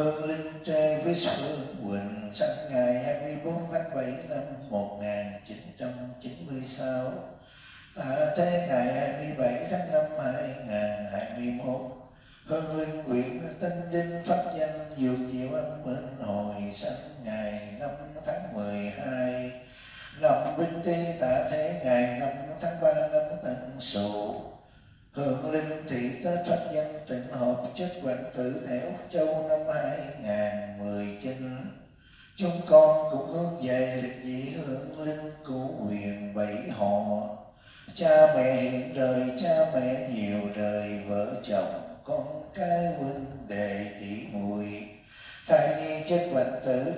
Khương Linh Tre với Phương Quỳnh sinh ngày 24 tháng 7 năm 1996 tại thế ngày 27 tháng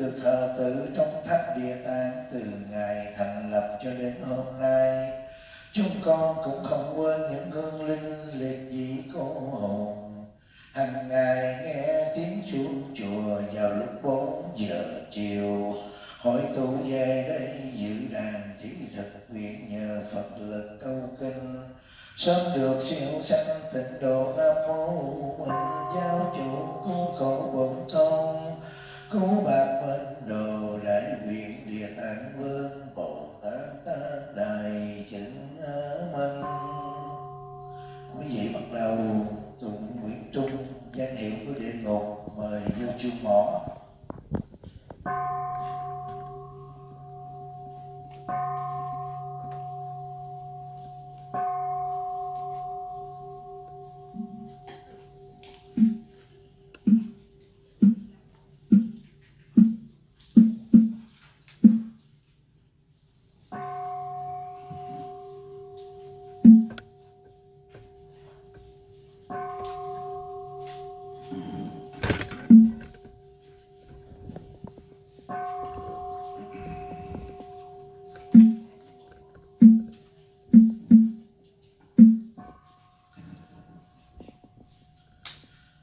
được thờ tự trong tháp địa tạng từ ngày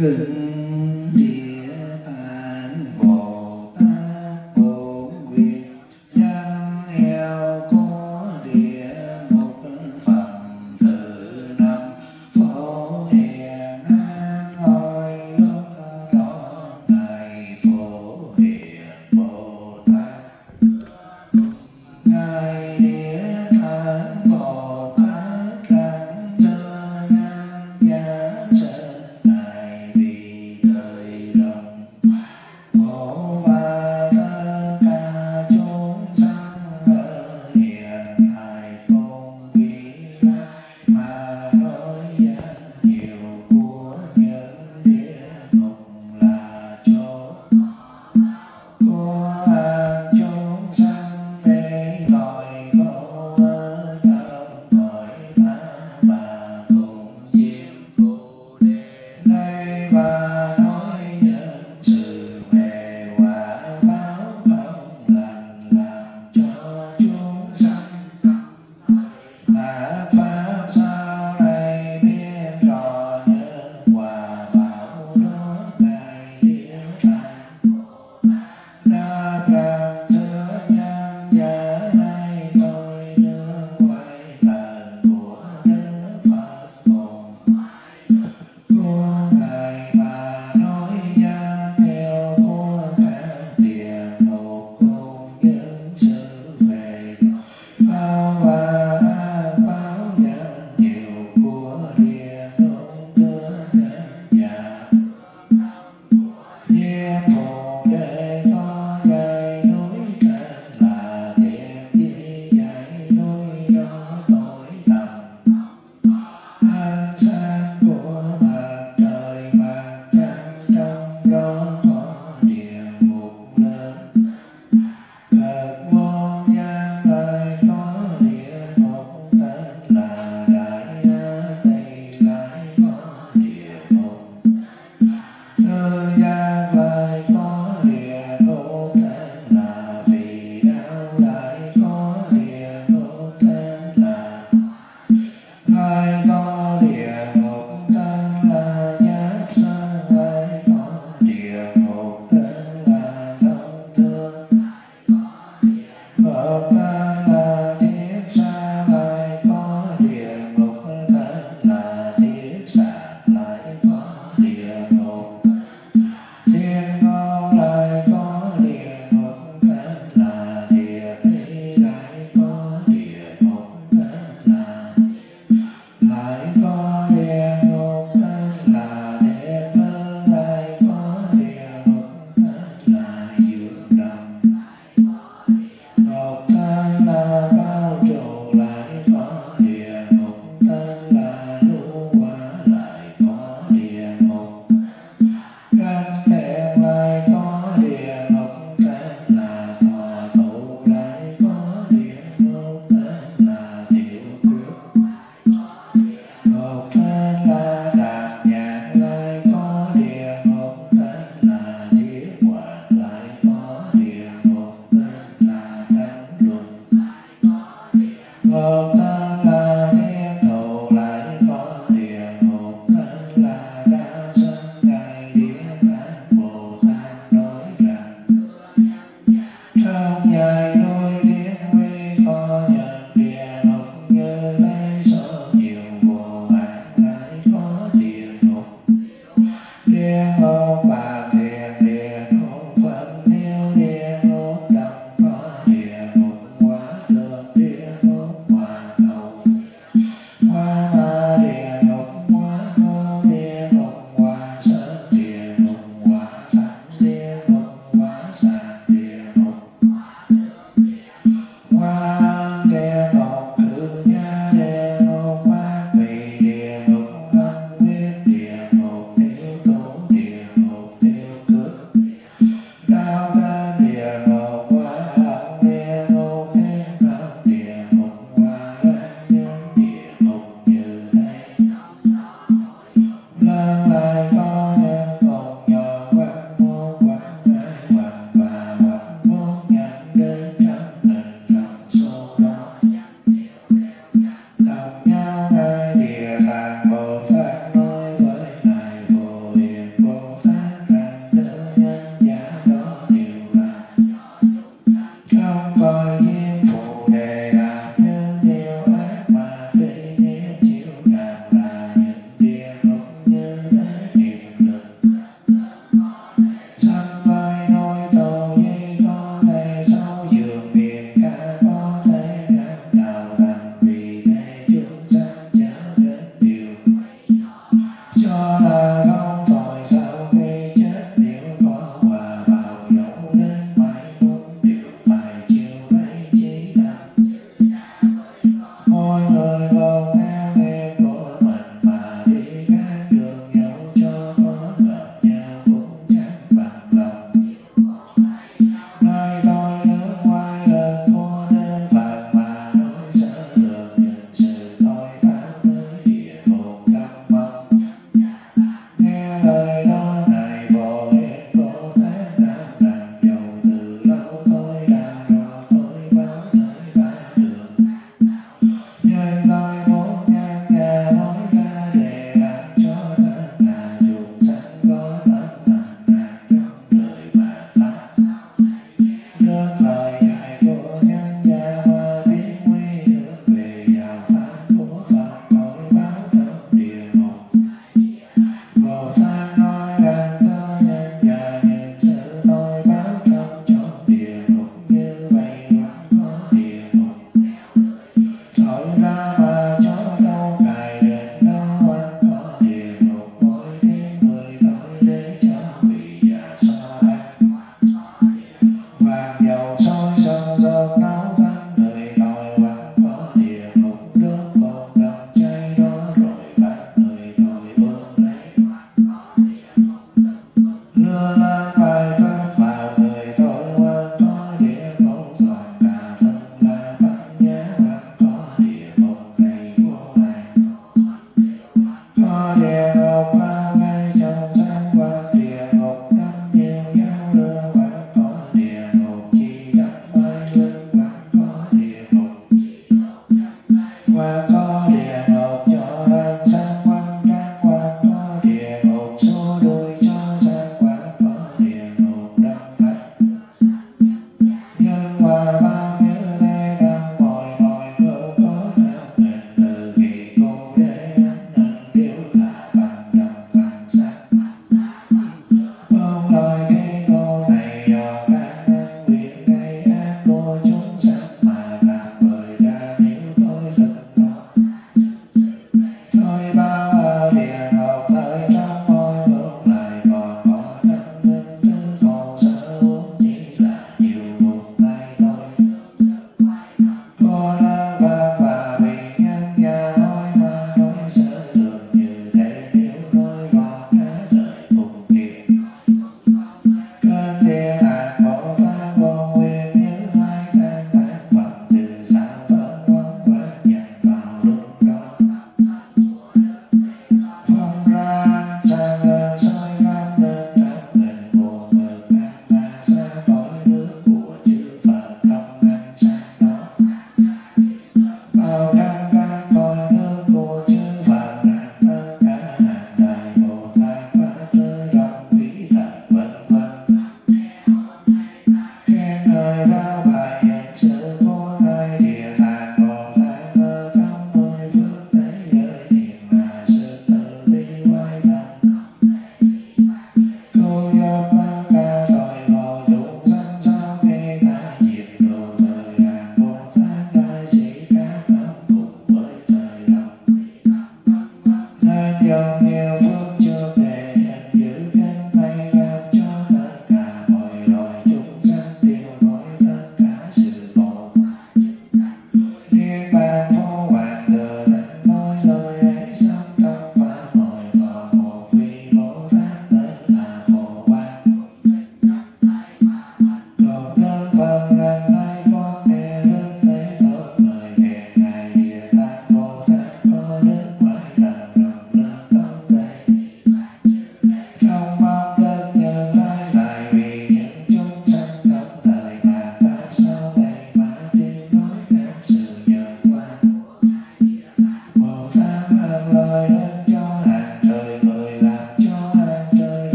Good.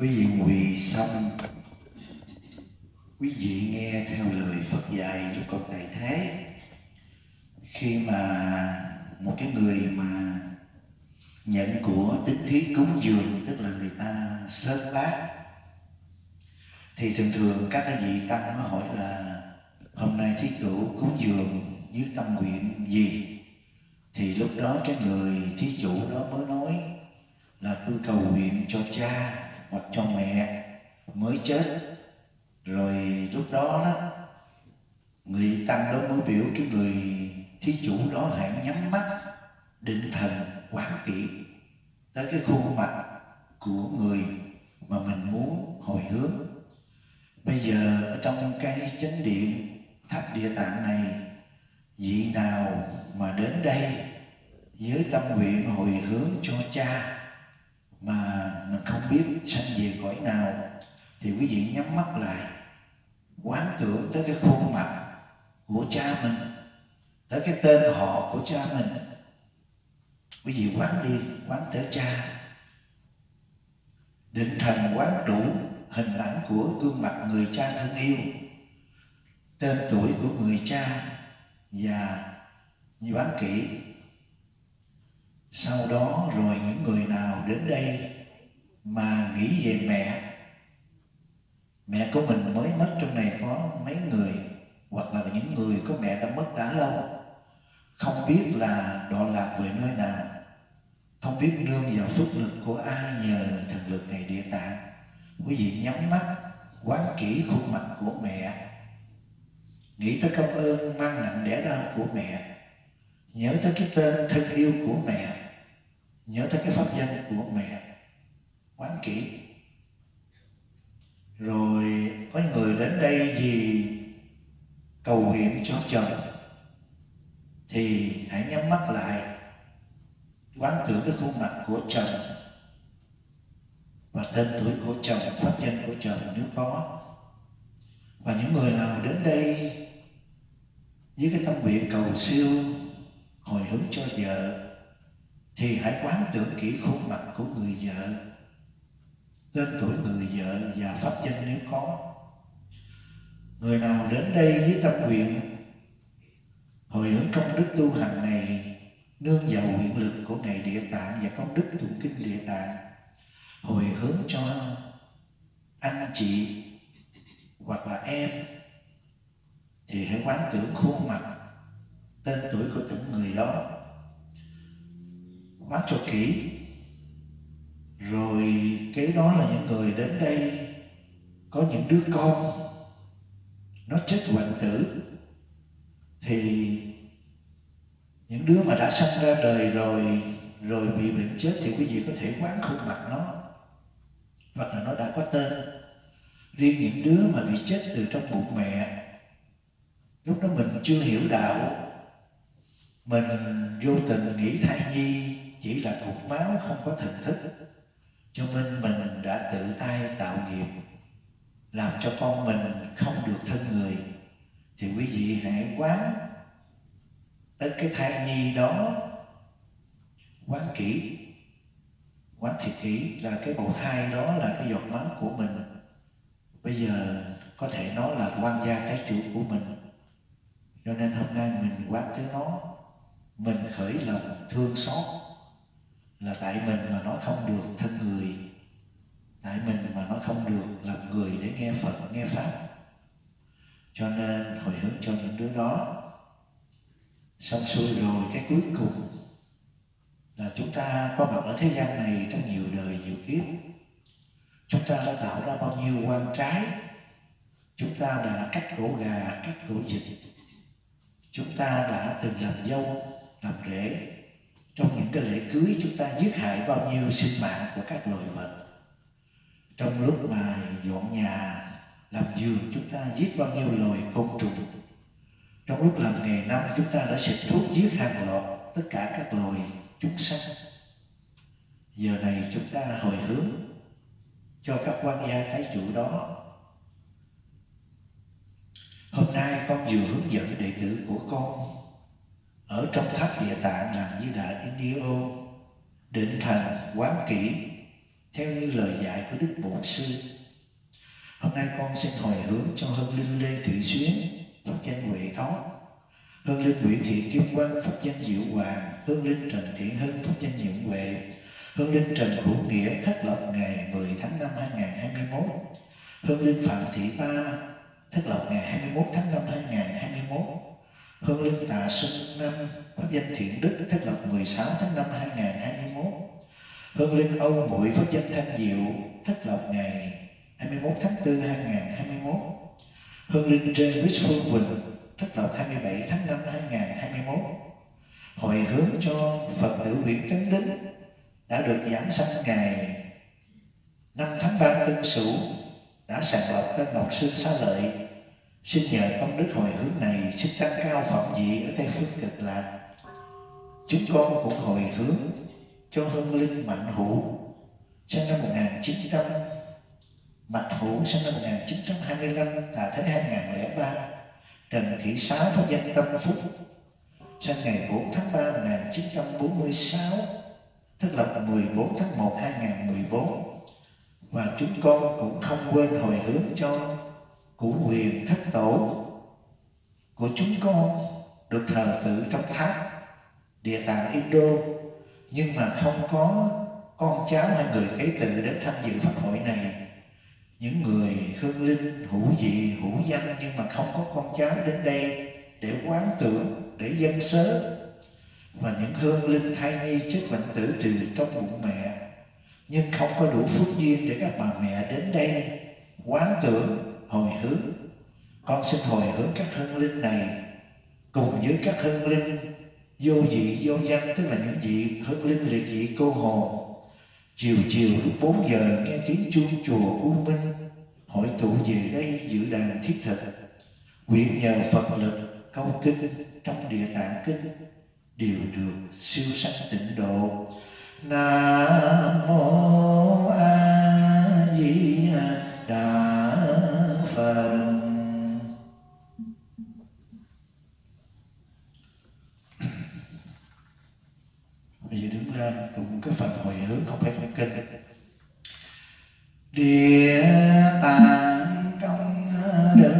Quý vị quỳ xong. Quý vị nghe theo lời Phật dạy cho con đại thế. Khi mà một cái người mà nhận của tín thí cúng dường, tức là người ta sớt bát, thì thường thường các cái vị tăng nó hỏi là, hôm nay thí chủ cúng dường với tâm nguyện gì? Thì lúc đó cái người thí chủ đó mới nói là, tôi cầu nguyện cho cha hoặc cho mẹ mới chết. Rồi lúc đó đó, người tăng đó mới biểu cái người thí chủ đó hãy nhắm mắt, định thần quán kỹ tới cái khuôn mặt của người mà mình muốn hồi hướng. Bây giờ ở trong cái chánh điện tháp địa tạng này, vị nào mà đến đây với tâm nguyện hồi hướng cho cha mà mình không biết sanh về cõi nào, thì quý vị nhắm mắt lại, quán tưởng tới cái khuôn mặt của cha mình, tới cái tên họ của cha mình. Quý vị quán đi, quán tới cha. Định thần quán đủ hình ảnh của gương mặt người cha thân yêu, tên tuổi của người cha và quán kỹ sau đó rồi những người nào đến đây mà nghĩ về mẹ mẹ của mình mới mất trong này có mấy người, hoặc là những người có mẹ đã mất đã lâu. Không biết là đọa lạc về nơi nào, không biết nương vào phước lực của ai nhờ thần lực này địa tạng quý vị nhắm mắt, quán kỹ khuôn mặt của mẹ. Nghĩ tới công ơn mang nặng đẻ ra của mẹ, nhớ tới cái tên thân yêu của mẹ nhớ tới cái pháp danh của mẹ. Quán kỹ. Rồi có người đến đây vì cầu nguyện cho chồng. Thì hãy nhắm mắt lại. Quán tưởng cái khuôn mặt của chồng và tên tuổi của chồng, pháp danh của chồng nếu có. Và những người nào đến đây với cái tâm nguyện cầu siêu, hồi hướng cho vợ thì hãy quán tưởng kỹ khuôn mặt của người vợ, tên tuổi người vợ và pháp danh nếu có. Người nào đến đây với tâm nguyện, hồi hướng công đức tu hành này, nương vào nguyện lực của ngày địa tạng và công đức tụng kinh địa tạng, hồi hướng cho anh chị hoặc là em, thì hãy quán tưởng khuôn mặt, tên tuổi của từng người đó quán cho kỹ. Rồi kế đó là những người đến đây, có những đứa con, nó chết hoạn tử. Thì những đứa mà đã sanh ra đời rồi rồi bị bệnh chết thì quý vị có thể quán khuôn mặt nó. Hoặc là nó đã có tên. Riêng những đứa mà bị chết từ trong bụng mẹ, lúc đó mình chưa hiểu đạo. Mình vô tình nghĩ thai nhi chỉ là cục máu không có thần thức. Cho nên mình đã tự tay tạo nghiệp, làm cho con mình không được thân người. Thì quý vị hãy quán tới cái thai nhi đó, quán kỹ, quán thiệt kỹ là cái bầu thai đó là cái giọt máu của mình. Bây giờ có thể nói là quan gia cái chủ của mình. Cho nên hôm nay mình quán tới nó, mình khởi lòng thương xót là tại mình mà nó không được thân người. Tại mình mà nó không được làm người để nghe phật, nghe pháp. Cho nên hồi hướng cho những đứa đó, xong xuôi rồi cái cuối cùng là chúng ta có mặt ở thế gian này trong nhiều đời, nhiều kiếp. Chúng ta đã tạo ra bao nhiêu quan trái. Chúng ta đã cắt gỗ gà, cắt gỗ vịt. Chúng ta đã từng làm dâu, làm rể trong những cái lễ cưới, chúng ta giết hại bao nhiêu sinh mạng của các loài vật. Trong lúc mà dọn nhà, làm giường, chúng ta giết bao nhiêu loài côn trùng. Trong lúc làm nghề năm chúng ta đã xịt thuốc giết hàng loạt tất cả các loài chúng sanh. Giờ này chúng ta hồi hướng cho các quan gia cái chủ đó. Hôm nay con vừa hướng dẫn đệ tử của con ở trong tháp địa tạng làm như đại Indio định thần quán kỹ theo như lời dạy của đức bổn sư. Hôm nay con xin hồi hướng cho hân linh lê thị xuyến pháp danh huệ thoát hương linh nguyễn thị kim quang pháp danh diệu hoàng. Hương linh trần Thiện Hưng, pháp danh nhiệm huệ. Hương linh trần hữu nghĩa thất lộc ngày 10 tháng 5 2021 hương linh phạm thị ba thất lộc ngày 21 tháng 5 2021 hương linh tạ xuân năm pháp danh thiện đức thất lộc 16 tháng 5 2021 hương linh âu muội pháp danh thanh diệu thất lộc ngày 21 tháng 4 2021 hương linh trên Bích Phương Quỳnh thất lộc 27 tháng 5 2021 hồi hướng cho Phật tử huyện Tấn Đức đã được giảng sanh ngày 5 tháng 3 Tân Sửu, đã sàng lọc tên Ngọc Sư Xá Lợi xin nhờ công đức hồi hướng này xin tăng cao phẩm vị ở Tây phương cực lạc. Chúng con cũng hồi hướng cho hương linh mạnh hữu, sinh năm 1900 Mạnh Hữu sinh năm 1925 tà thế 2003 Trần Thị Xá pháp danh Tâm Phúc, sinh ngày 4 tháng 3 1946 tức là 14 tháng 1 2014 và chúng con cũng không quên hồi hướng cho của quyền thất tổ của chúng con được thờ tự trong tháp địa tạng Indo. Nhưng mà không có con cháu hay người kế tự đến tham dự pháp hội này. Những người hương linh, hữu dị, hữu danh nhưng mà không có con cháu đến đây để quán tưởng, để dân sớ. Và những hương linh thai nhi chết bệnh tử trừ trong bụng mẹ, nhưng không có đủ phước duyên để các bà mẹ đến đây quán tưởng hồi hướng. Con xin hồi hướng các hương linh này, cùng với các hương linh vô dị, vô danh, tức là những vị hương linh liệt dị cô hồn chiều chiều lúc bốn giờ, nghe tiếng chuông chùa u minh hội tụ về đây dự đàn thiết thực. Nguyện nhờ phật lực câu kinh trong địa tạng kinh đều được siêu sanh tịnh độ. Nam mô a di đà phật bây giờ đứng lên cùng cái phần hồi hướng không phải phải kinh. Địa tạng công đức